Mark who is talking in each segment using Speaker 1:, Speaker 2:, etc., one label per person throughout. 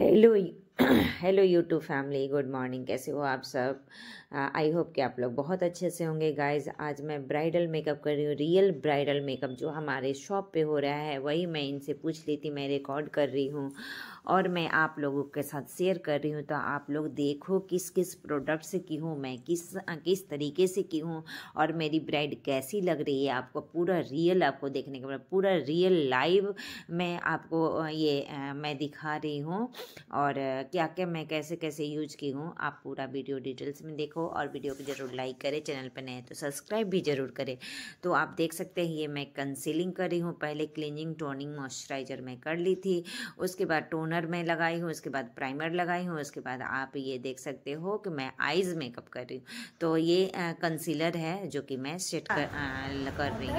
Speaker 1: Hello hello YouTube family good morning कैसे हो आप सब? आई होप कि आप लोग बहुत अच्छे से होंगे गाइस आज मैं ब्राइडल मेकअप कर रही हूँ रियल ब्राइडल मेकअप जो हमारे शॉप पे हो रहा है, वही मैं इनसे पूछ ली थी मैं रिकॉर्ड कर रही हूँ। और मैं आप लोगों के साथ शेयर कर रही हूँ तो आप लोग देखो किस किस प्रोडक्ट से की हूँ मैं, किस किस तरीके से की हूँ और मेरी ब्राइड कैसी लग रही है, आपको पूरा रियल आपको देखने के बाद, पूरा रियल लाइव मैं आपको ये मैं दिखा रही हूँ। और क्या क्या मैं कैसे कैसे यूज़ की हूँ, आप पूरा वीडियो डिटेल्स में देखो और वीडियो को ज़रूर लाइक करें चैनल पर नए तो सब्सक्राइब भी ज़रूर करें। तो आप देख सकते हैं, ये मैं कंसीलिंग कर रही हूँ, पहले क्लिनिंग टोनिंग मॉइस्चराइजर मैं कर ली थी, उसके बाद टोनर मैं लगाई हूँ उसके बाद प्राइमर लगाई हूँ उसके बाद आप ये देख सकते हो कि मैं आइज़ मेकअप कर रही हूँ। तो ये कंसीलर है जो कि मैं सेट कर, आ, कर रही हूँ।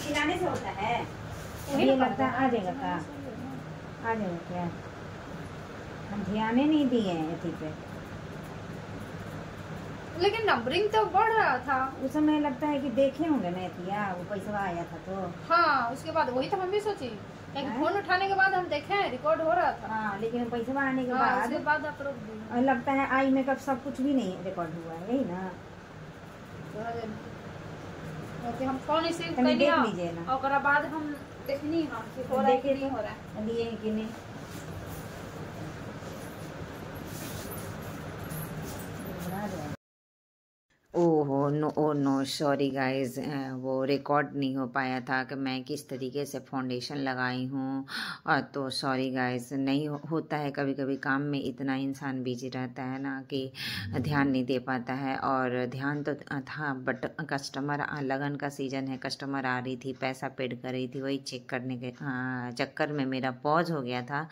Speaker 2: खिलाने से होता है।
Speaker 3: ये लगता है आ जाएगा का आ जाएगा क्या? हम ध्यान नहीं दिए हैं इसी पे।
Speaker 2: लेकिन नंबरिंग तो बढ़ रहा था।
Speaker 3: उस समय लगता है कि देखे होंगे मैं किया वो पैसा आया था तो।
Speaker 2: हाँ उसके बाद वही तो हम भी सोची फ़ोन उठाने के बाद हम देखे रिकॉर्ड हो रहा था।
Speaker 3: हाँ लेकिन पैसा आने के
Speaker 2: हाँ, उसके
Speaker 3: बाद
Speaker 2: बाद आप रोक
Speaker 3: लगता है आई मेकअप सब कुछ भी नहीं रिकॉर्ड हुआ है यही ना।
Speaker 2: ओके हम फ़ोन रिसीव कर
Speaker 3: देख
Speaker 2: लिया।
Speaker 3: लीजिए ना।
Speaker 2: और बाद हम देखनी हम हो रहा है कि नहीं
Speaker 3: तो
Speaker 2: हो रहा है।
Speaker 3: लिए कि नहीं बना दो।
Speaker 1: ओहो नो सॉरी गाइस वो रिकॉर्ड नहीं हो पाया था कि मैं किस तरीके से फाउंडेशन लगाई हूँ। तो सॉरी गाइस नहीं होता है कभी कभी काम में इतना इंसान बिज़ी रहता है ना कि ध्यान नहीं दे पाता है। और ध्यान तो था बट कस्टमर लगन का सीज़न है कस्टमर आ रही थी, पैसा पेड कर रही थी, वही चेक करने के चक्कर में मेरा पॉज हो गया था।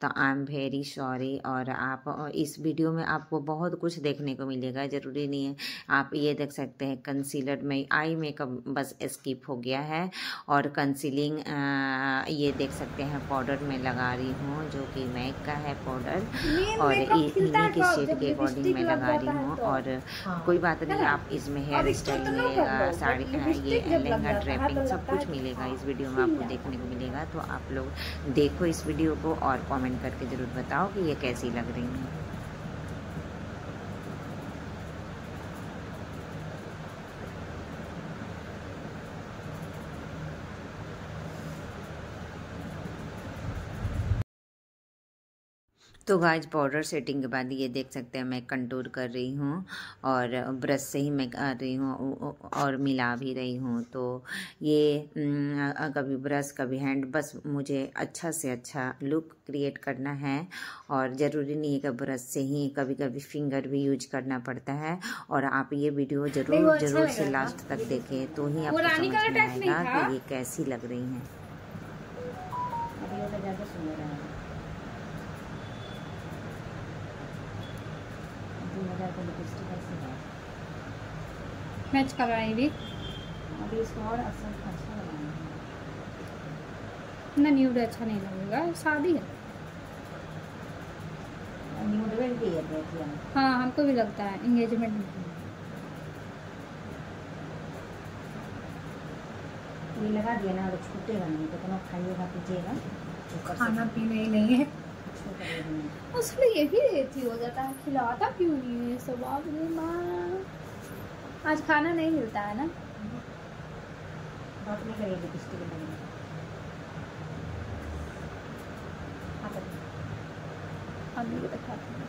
Speaker 1: तो आई एम वेरी सॉरी और आप इस वीडियो में आपको बहुत कुछ देखने को मिलेगा, ज़रूरी नहीं है। आप ये देख सकते हैं कंसीलर में आई मेकअप बस स्किप हो गया है। और कंसीलिंग ये देख सकते हैं पाउडर में लगा रही हूँ जो कि मैक का है पाउडर और इन्हीं के शेड के अकॉर्डिंग मैं लगा रही हूँ। और कोई बात नहीं आप इसमें हेयर स्टाइल मिलेगा साड़ी ये लहंगा ड्रेपिंग सब कुछ मिलेगा इस वीडियो में आपको देखने को मिलेगा। तो आप लोग देखो इस वीडियो को और कमेंट करके ज़रूर बताओ कि ये कैसी लग रही है। तो गाज पाउडर सेटिंग के बाद ये देख सकते हैं मैं कंटूर कर रही हूँ और ब्रश से ही मैं कर रही हूँ और मिला भी रही हूँ। तो ये कभी ब्रश कभी हैंड बस मुझे अच्छा से अच्छा लुक क्रिएट करना है और ज़रूरी नहीं है कि ब्रश से ही कभी कभी फिंगर भी यूज़ करना पड़ता है और आप ये वीडियो ज़रूर ज़रूर से लास्ट तक देखें तो ही आपको समझ में आएगा कि ये कैसी लग रही हैं
Speaker 3: अभी वो तो ज़्यादा सुंदर है दो हज़ार का लिपस्टिक ऐसे है
Speaker 2: मैच करवाई भी
Speaker 3: अभी। इसको और असर अच्छा लगाना
Speaker 2: ना न्यूड अच्छा नहीं लगेगा शादी है।
Speaker 3: है देखिए
Speaker 2: हाँ हमको भी लगता है इंगेजमेंट में
Speaker 3: ये लगा दिया ना छूटेगा नहीं तो कोनो खाइएगा पीजिएगा। तो
Speaker 2: खाना पीना ही नहीं है। उसमें ये भी रेती हो जाता है खिलाता क्यों नहीं है? सब आप माँ। आज खाना नहीं मिलता है ना?
Speaker 3: हाँ
Speaker 2: दिखाते हैं।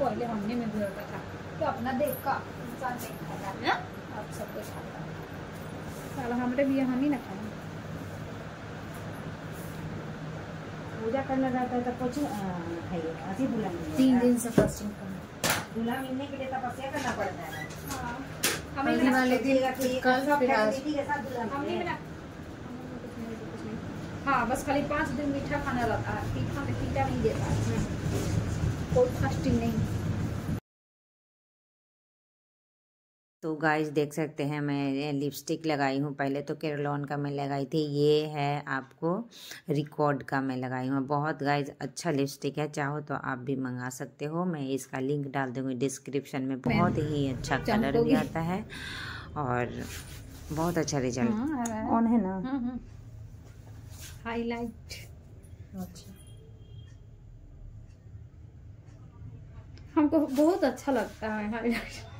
Speaker 2: पहले हमने में भी होता था। तो अपना देख का इंसान नहीं खाता है। ना अब सब कुछ खाता है। साला हमारे भी हम ही ना
Speaker 3: पूजा करना रहता है तो कुछ खाइए ऐसे बुला
Speaker 2: तीन दिन से फास्टिंग करना
Speaker 3: बुला मिलने के लिए तपस्या करना पड़ता है।
Speaker 2: हाँ।
Speaker 3: वाले दिन
Speaker 2: कल फिर आज
Speaker 3: के साथ दूल्हा
Speaker 2: हमने
Speaker 3: मिलेगा।
Speaker 2: में हाँ बस खाली पाँच दिन मीठा खाना रहता है। तीखा में तीखा नहीं देता। है कोई फास्टिंग नहीं।
Speaker 1: तो गाइस देख सकते हैं मैं लिपस्टिक लगाई हूँ। पहले तो केरलॉन का मैं लगाई थी ये है आपको रिकॉर्ड का मैं लगाई हूँ। बहुत गाइस अच्छा लिपस्टिक है चाहो तो आप भी मंगा सकते हो। मैं इसका लिंक डाल दूँगी डिस्क्रिप्शन में। बहुत ही अच्छा कलर भी आता है और बहुत अच्छा रिज़ल्ट
Speaker 2: हाँ,
Speaker 3: ऑन है। ना?
Speaker 2: हाईलाइट
Speaker 3: अच्छा।
Speaker 2: हमको बहुत अच्छा लगता है हाईलाइट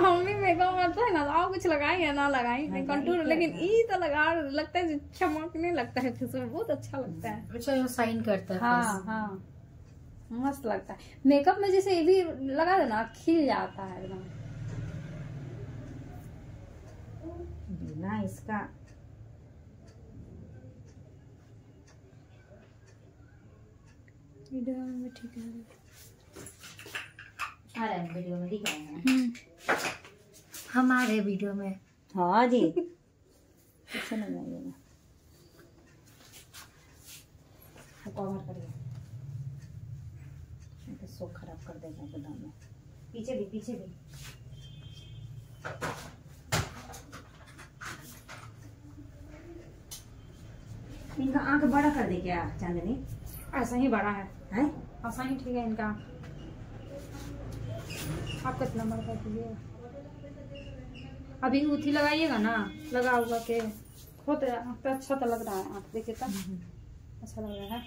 Speaker 2: मम्मी मेकअप आता है ना तो कुछ लगाई है ना लगाई नहीं कंटूर लेकिन ई तो लगा लगता है चमकने लगता है फेस में बहुत अच्छा लगता है।
Speaker 3: अच्छा ये साइन करता है
Speaker 2: हाँ हाँ मस्त लगता है। मेकअप में जैसे ये भी लगा देना खिल जाता है एकदम।
Speaker 3: बिना इसका।
Speaker 2: ठीक है।
Speaker 3: आ वीडियो में दिख रहा है
Speaker 2: हम्म।
Speaker 3: हमारे वीडियो में। हाँ जी। अच्छा लग रहा कवर करिए। तो सो खराब कर देगा गोदाम में। पीछे भी पीछे भी। इनका आँख बड़ा कर दे क्या चांदनी?
Speaker 2: ऐसा ही बड़ा है।
Speaker 3: है?
Speaker 2: ऐसा ही ठीक है इनका आप कितना कर दीजिए अभी उथी लगाइएगा ना लगा हुआ के। होते तो अच्छा तो लग रहा है आप देखिए तब अच्छा लग रहा है।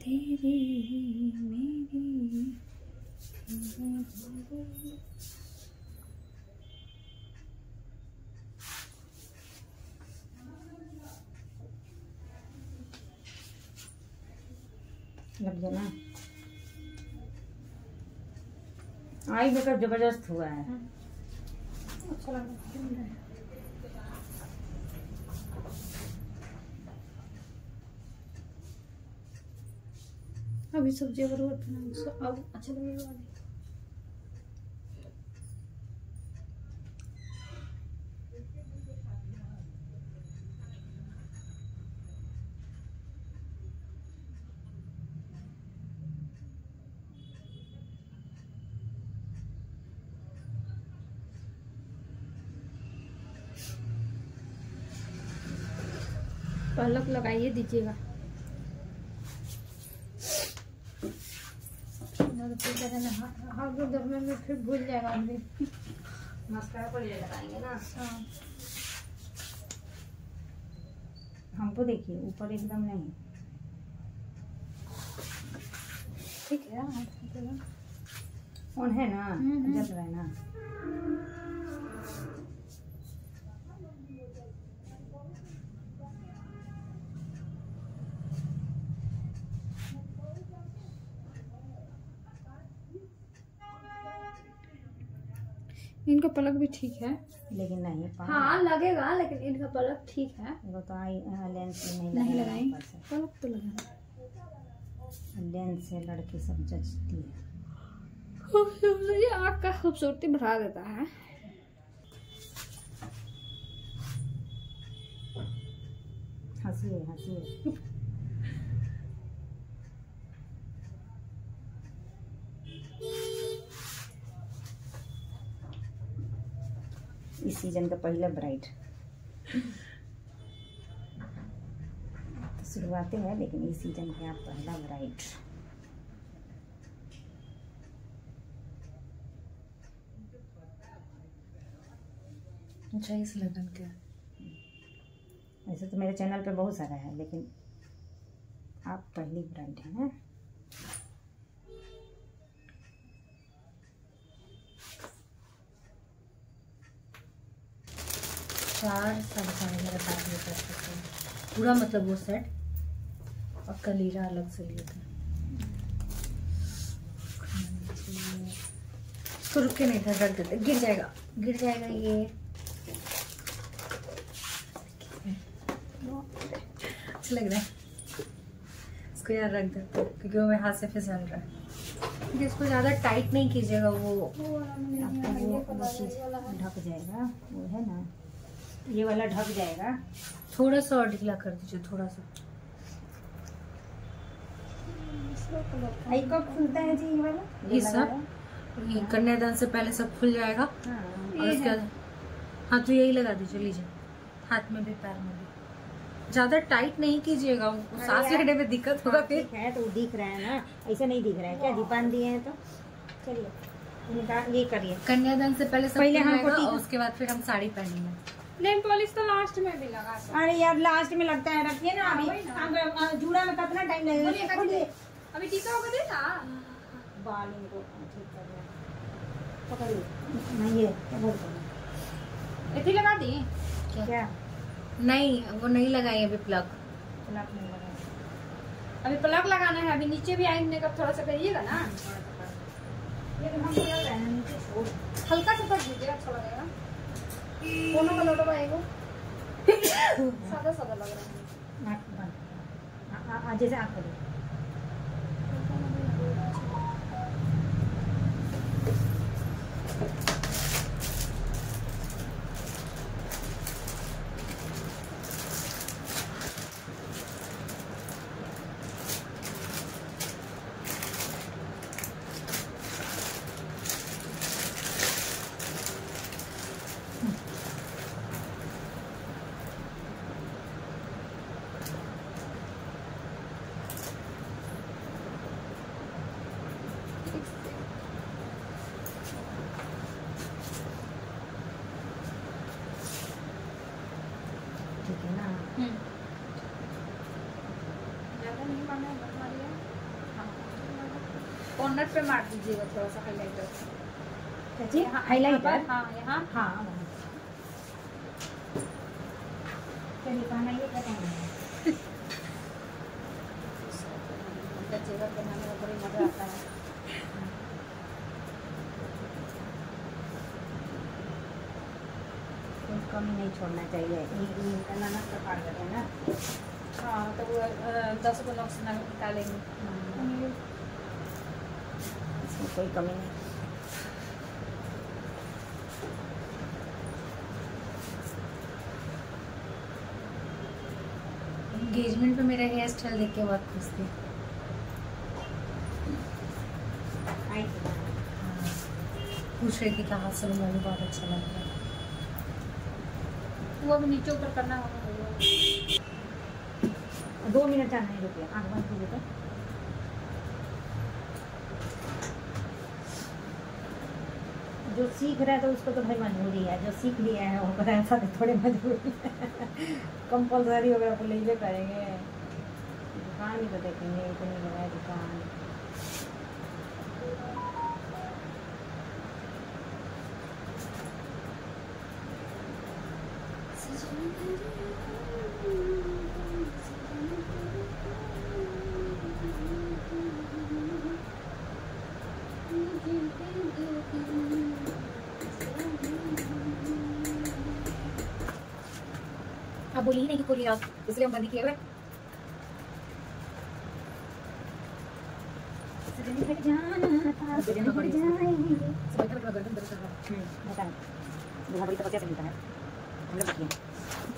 Speaker 2: तेरी मेरी
Speaker 3: लग ना आई मेकअप ज़बरदस्त हुआ है।
Speaker 2: अच्छा है अभी सब्ज़ी अगर हो तो अब अच्छा लगेगा लगाइए दीजिएगा। तो हैं हाँ- हाँ तो दबने में फिर भूल जाएगा आदमी
Speaker 3: मस्कारा लगाएँगे ना।
Speaker 2: हाँ।
Speaker 3: हमको देखिए ऊपर एकदम नहीं।
Speaker 2: ठीक है ठीक है।
Speaker 3: ऑन है ना
Speaker 2: हम्म।
Speaker 3: जल रहा है ना।
Speaker 2: इनका पलक भी ठीक है।
Speaker 3: लेकिन नहीं
Speaker 2: हाँ लगेगा लेकिन इनका पलक ठीक है।
Speaker 3: वो तो आई लेंस नहीं
Speaker 2: नहीं लगाई।
Speaker 3: से।
Speaker 2: पलक तो लगा।
Speaker 3: लेंस से लड़की सब जचती है।
Speaker 2: खूबसूरती आँख का खूबसूरती बढ़ा देता है।
Speaker 3: हंसिए हंसिए इस सीज़न का पहला ब्राइड तो शुरुआती है लेकिन इस सीज़न का पहला ब्राइड
Speaker 2: अच्छा इस लगन के।
Speaker 3: वैसे तो मेरे चैनल पे बहुत सारा है लेकिन आप पहली ब्राइड हैं
Speaker 4: चार चार मेरे पास में कर सकते हैं पूरा मतलब वो सेट और कलीरा अलग से लिए थे। इसको रुक के नहीं था रख देते। गिर जाएगा। गिर जाएगा ये। अच्छा लग रहा है। इसको यार रख देते क्योंकि वो मेरे हाथ से फिसल रहा है। क्योंकि इसको ज़्यादा टाइट नहीं कीजिएगा वो
Speaker 3: आपको वो वो ढक जाएगा। वो है ना। ये वाला ढक जाएगा।
Speaker 4: थोड़ा सा और ढीला कर दीजिए थोड़ा सा।
Speaker 3: कब खुलता है जी ये वाला?
Speaker 4: ये सब? ये कन्यादान से पहले सब खुल जाएगा।
Speaker 3: हाँ
Speaker 4: और उसके बाद हाँ तो यही लगा दीजिए लीजिए। हाथ में भी पैर में भी। ज़्यादा टाइट नहीं कीजिएगा उनको सांस लेने में दिक्कत होगा
Speaker 3: हाँ,
Speaker 4: फिर।
Speaker 3: है तो दिख रहा है ना। ऐसा नहीं दिख रहा है क्या? दीपान दिए हैं तो। चलिए ये करिए।
Speaker 4: कन्यादान से पहले सब
Speaker 3: पहले हमको
Speaker 4: और उसके बाद फिर हम साड़ी पहनेंगे।
Speaker 2: नेल पॉलिश तो लास्ट में भी लगा
Speaker 3: अरे यार लास्ट में लगता है रखिए ना अभी।
Speaker 2: वही ना।
Speaker 3: अगर, अ, जूड़ा में कितना टाइम लगेगा?
Speaker 2: अभी टीका होगा दे
Speaker 3: बाल इनको ठीक कर पकड़िए। नहीं ये हैं
Speaker 2: इतनी लगा दी?
Speaker 3: क्या?
Speaker 4: नहीं वो नहीं लगाई अभी प्लग
Speaker 3: प्लग नहीं लगा
Speaker 2: अभी प्लग लगाना है अभी नीचे भी आएँगे कब थोड़ा सा करिएगा ना।
Speaker 3: ये तो हम लग रहे हैं
Speaker 2: हल्का सा कर दीजिए अच्छा लगेगा। दोनों कलर का एगो सादा सादा लग रहा है।
Speaker 3: जैसे आँख खोलिए ठीक है ना
Speaker 2: ज़्यादा नहीं मारना है बस मारिए हाँ कॉर्नर पे मार दीजिएगा थोड़ा सा हाईलाइटर
Speaker 3: हाईलाइटर
Speaker 2: हाँ यहाँ।
Speaker 3: हाँ चलिए कहना ये क्या कहना है
Speaker 2: चेहरा बनाने में बड़ी मज़ा आता है।
Speaker 3: कमी नहीं छोड़ना चाहिए। इनका नमक का हैं ना।
Speaker 2: हाँ तो वो दस को निकालेंगे।
Speaker 3: हाँ, इसमें कोई कमी नहीं
Speaker 4: एंगेजमेंट पे मेरा हेयर स्टाइल देख के बहुत खुश थी। पूछ रही थी कहाँ से मुझे बहुत अच्छा लग रहा है।
Speaker 2: वो अभी नीचे ऊपर करना होगा।
Speaker 3: दो मिनट आना है रुकिए आँख बंद कीजिए तो जो सीख रहा है तो उसको तो भाई मजबूरी है, जो सीख लिया है वो पता है साथ थोड़ी मजबूरी कंपलसरी वगैरह तो ले करेंगे। दुकान ही तो देखेंगे, इतनी बड़ा दुकान।
Speaker 4: आप बोली ही नहीं कि बोलिए आप इसलिए हम बंद किए हुए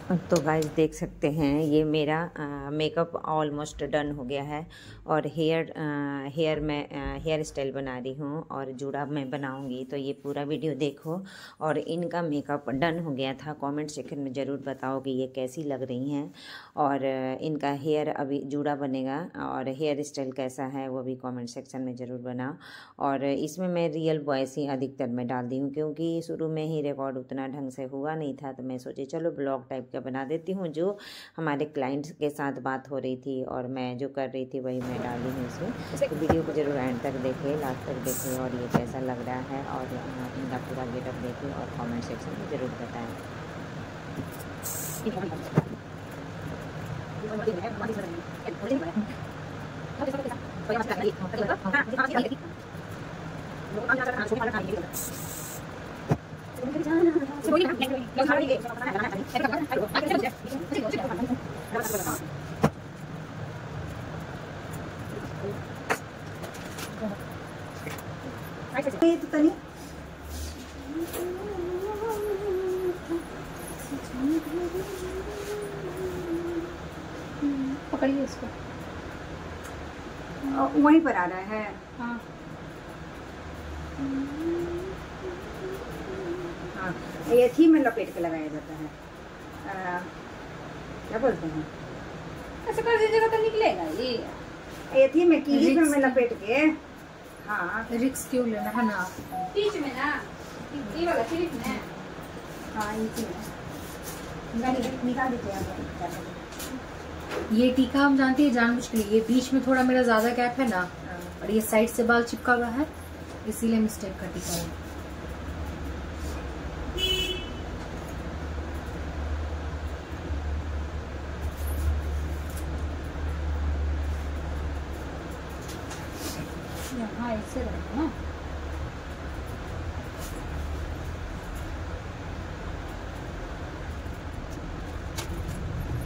Speaker 1: तो गाइस देख सकते हैं, ये मेरा मेकअप ऑलमोस्ट डन हो गया है और हेयर हेयर मैं हेयर स्टाइल बना रही हूँ और जूड़ा मैं बनाऊँगी तो ये पूरा वीडियो देखो और इनका मेकअप डन हो गया था। कमेंट सेक्शन में ज़रूर बताओ कि ये कैसी लग रही हैं और इनका हेयर अभी जूड़ा बनेगा और हेयर स्टाइल कैसा है वो भी कॉमेंट सेक्शन में ज़रूर बनाओ और इसमें मैं रियल वॉइस ही अधिकतर मैं डाल दी हूँ, क्योंकि शुरू में ही रिकॉर्ड उतना ढंग से हुआ नहीं था तो मैं सोची चलो ब्लॉग टाइप का बना देती हूँ जो हमारे क्लाइंट्स के साथ बात हो रही थी और मैं जो कर रही थी वही मैं डाली हूँ इसमें। तो वीडियो को ज़रूर एंड तक देखें लास्ट तक देखें और ये कैसा लग रहा है और इनका पूरा गेटअप देखें और कमेंट सेक्शन में ज़रूर बताएँ।
Speaker 2: पकड़िए इसको।
Speaker 3: वहीं पर आ रहा है। ये थी में लपेट के लगाया जाता है। क्या बोलते हैं?
Speaker 2: ऐसे कर दीजिएगा तो निकलेगा ये
Speaker 3: एथी में कीड़ी
Speaker 4: में,
Speaker 3: में लपेट के हाँ।
Speaker 4: रिक्स क्यों लेना? है ना।
Speaker 2: बीच में ना ये वाला क्लिप में।
Speaker 3: हाँ ये इसी में निकाल दीजिए आप
Speaker 4: ये टीका हम जानते हैं जान मुश्किल ये बीच में थोड़ा मेरा ज़्यादा गैप है ना।
Speaker 3: हाँ।
Speaker 4: और ये साइड से बाल चिपका हुआ है इसीलिए मिस्टेक का टीका है।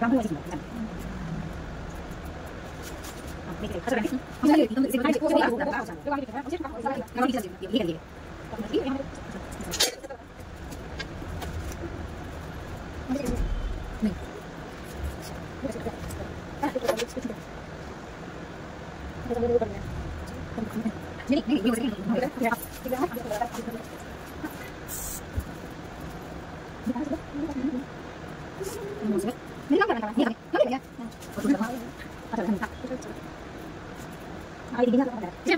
Speaker 2: 刚拍的镜
Speaker 3: 头。没给，快这
Speaker 4: 边，
Speaker 3: 我这边，你们
Speaker 2: 自
Speaker 4: 己拍的，我这边。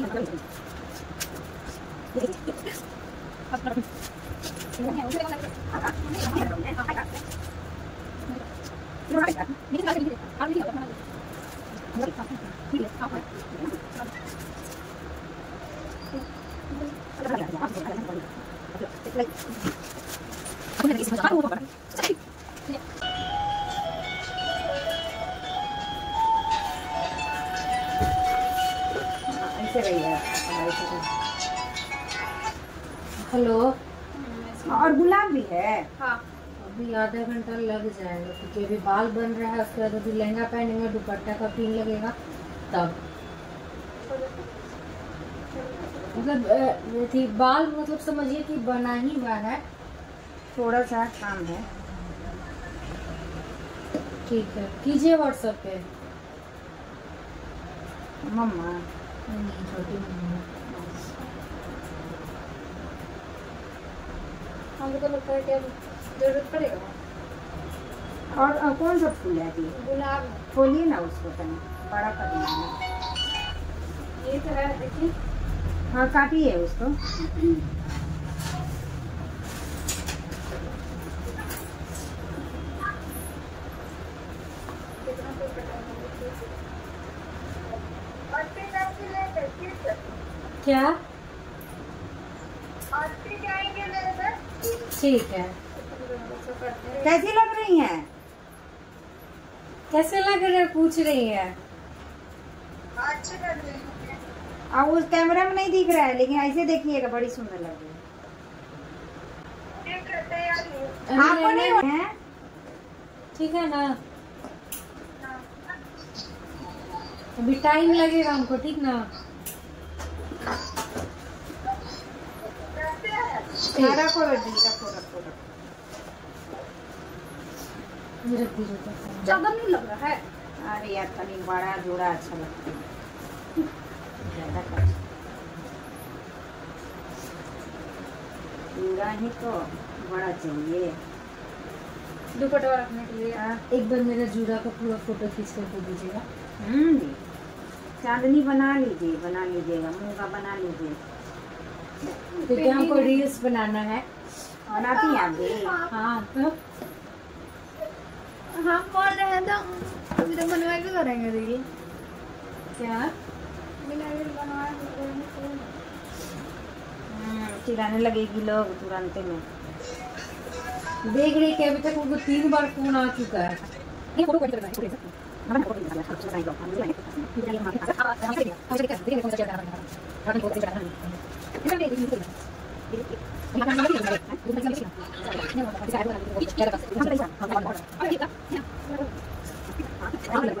Speaker 4: Aku lagi आधा घंटा लग जाएगा। तो क्योंकि अभी बाल बन रहा है उसके बाद अभी लहंगा पहनेंगे दुपट्टा का पिन लगेगा तब। मतलब थी बाल मतलब समझिए कि बना ही हुआ है।
Speaker 3: थोड़ा सा काम है।
Speaker 4: ठीक है कीजिए व्हाट्सएप पे।
Speaker 3: मम्मा।
Speaker 4: हम्म, छोटी मम्मा।
Speaker 2: हम तो बता क्या ज़रूरत पड़ेगा।
Speaker 3: और, कौन सा फूल है जी
Speaker 2: गुलाब।
Speaker 3: खोलिए ना उसको तनी बड़ा कर
Speaker 2: ये तो तरह देखिए।
Speaker 3: हाँ काटिए उसको।
Speaker 4: हम्म। पूछ रही है।
Speaker 3: अब उस कैमरा में नहीं दिख रहा है लेकिन ऐसे देखिएगा बड़ी सुंदर लग रही है। आपको नहीं है
Speaker 4: ठीक है ना? अभी टाइम लगेगा हमको ठीक ना?
Speaker 3: हाँ, रखो रखो रखो रखो रखो।
Speaker 4: रख दीजिए।
Speaker 2: ज़्यादा नहीं लग रहा है।
Speaker 3: अरे यार तनी बड़ा जोड़ा अच्छा लगता है। ज़्यादा का ही तो बड़ा चाहिए।
Speaker 2: दुपट्टा रखने के लिए।
Speaker 3: हाँ।
Speaker 4: एक बार मेरा जूड़ा का पूरा फ़ोटो खींच कर दे दीजिएगा।
Speaker 3: हम्म चांदनी बना लीजिए बना लीजिएगा मुँह का बना लीजिए।
Speaker 4: क्योंकि हमको रील्स बनाना है।
Speaker 3: बनाती हैं आप भी?
Speaker 4: हाँ। तो
Speaker 2: हम बोल रहे हैं तो तो बनवाए भी करेंगे दीदी
Speaker 4: क्या
Speaker 2: बिना रील बनवाए।
Speaker 3: हम्म, चिल्लाने लगेगी लोग तुरंत में
Speaker 4: देख रही कि अभी तक उनको तीन बार फ़ोन आ चुका है Gracias.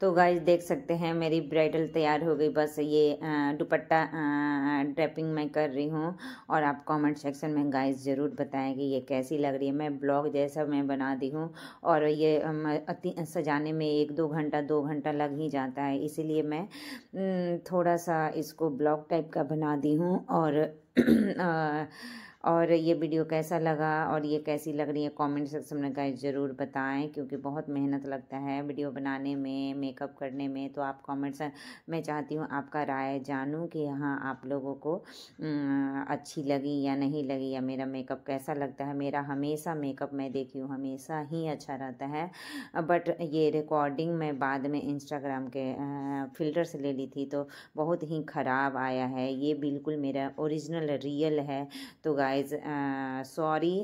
Speaker 1: तो गाइस देख सकते हैं मेरी ब्राइडल तैयार हो गई। बस ये दुपट्टा ड्रेपिंग मैं कर रही हूँ और आप कमेंट सेक्शन में गाइस ज़रूर बताएँ कि ये कैसी लग रही है। मैं ब्लॉग जैसा मैं बना दी हूँ और ये अति सजाने में एक दो घंटा दो घंटा लग ही जाता है। इसीलिए मैं थोड़ा सा इसको ब्लॉग टाइप का बना दी हूँ और अ, और ये वीडियो कैसा लगा और ये कैसी लग रही है? कमेंट सेक्शन में गाइस ज़रूर बताएँ, क्योंकि बहुत मेहनत लगता है वीडियो बनाने में, मेकअप करने में। तो आप कमेंट्स मैं चाहती हूँ आपका राय जानूँ कि हाँ आप लोगों को अच्छी लगी या नहीं लगी, या मेरा मेकअप कैसा लगता है। मेरा हमेशा मेकअप मैं देखी हूँ, हमेशा ही अच्छा रहता है। बट ये रिकॉर्डिंग मैं बाद में इंस्टाग्राम के फ़िल्टर से ले ली थी तो बहुत ही ख़राब आया है। ये बिल्कुल मेरा ओरिजिनल रियल है। तो गाइज़ सॉरी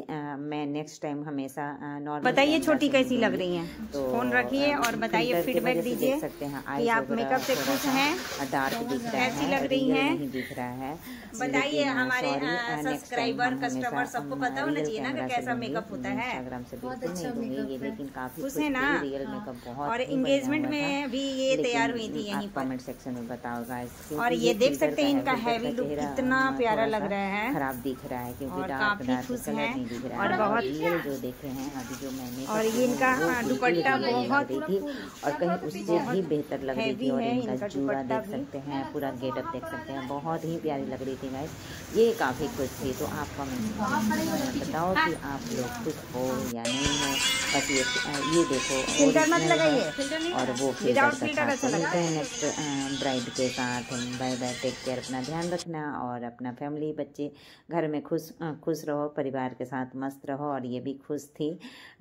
Speaker 1: मैं नेक्स्ट टाइम हमेशा नॉर्मल
Speaker 3: बताइए छोटी कैसी लग रही हैं?
Speaker 1: तो
Speaker 3: फ़ोन रखिए और बताइए फीडबैक दीजिए
Speaker 1: सकते हैं।
Speaker 3: कि आप मेकअप से खुश हैं?
Speaker 1: डार्क दिख रहा है
Speaker 3: कैसी लग रही हैं?
Speaker 1: नहीं दिख रहा है।
Speaker 3: बताइए हमारे,
Speaker 1: uh,
Speaker 3: सब्सक्राइबर, कस्टमर सबको पता होना चाहिए ना कि कैसा मेकअप होता है।
Speaker 1: इंस्टाग्राम से बिल्कुल
Speaker 4: अच्छा
Speaker 1: नहीं
Speaker 4: है।
Speaker 1: लेकिन काफ़ी
Speaker 3: खुश है ना?
Speaker 1: रियल मेकअप बहुत
Speaker 3: और
Speaker 1: ही
Speaker 3: एंगेजमेंट में भी ये तैयार हुई थी यहीं
Speaker 1: कमेंट सेक्शन में बताओ गाइस
Speaker 3: और ये देख सकते हैं इनका हैवी लुक कितना प्यारा लग रहा है।
Speaker 1: खराब दिख रहा है। क्योंकि डार्क डार्क कलर नहीं दिख रहा
Speaker 3: और बहुत-
Speaker 1: रियल जो देखे हैं अभी जो मैंने
Speaker 3: और ये इनका, हाँ, दुपट्टा बहुत
Speaker 1: थी और कहीं उससे भी बेहतर लग रही थी और इनका जूड़ा देख सकते हैं पूरा गेटअप देख सकते हैं। बहुत ही प्यारी लग रही थी गाइस ये काफ़ी खुश थी तो आप कमेंट बताओ कि आप लोग खुश हो या नहीं हो। बस ये ये देखो
Speaker 3: फ़िल्टर मत लगाइए।
Speaker 1: और वो फ़िल्टर
Speaker 3: अच्छा
Speaker 1: हैं नेक्स्ट ब्राइड के साथ। बाय बाय टेक केयर अपना ध्यान रखना और अपना फैमिली बच्चे घर में खुश खुश रहो परिवार के साथ मस्त रहो और ये भी खुश थी।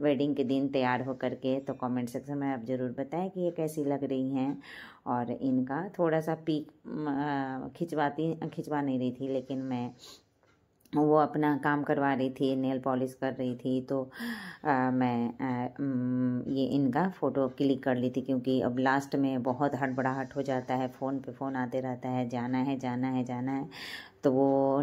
Speaker 1: वेडिंग के दिन तैयार हो करके तो कमेंट सेक्शन में आप ज़रूर बताएँ कि ये कैसी लग रही हैं। और इनका थोड़ा सा पीक खिंचवाती खिंचवा नहीं रही थी लेकिन मैं वो अपना काम करवा रही थी नेल पॉलिश कर रही थी तो आ, मैं आ, ये इनका फ़ोटो क्लिक कर ली थी क्योंकि अब लास्ट में बहुत हड़बड़ाहट हो जाता है फ़ोन पे फ़ोन आते रहता है जाना है जाना है जाना है तो वो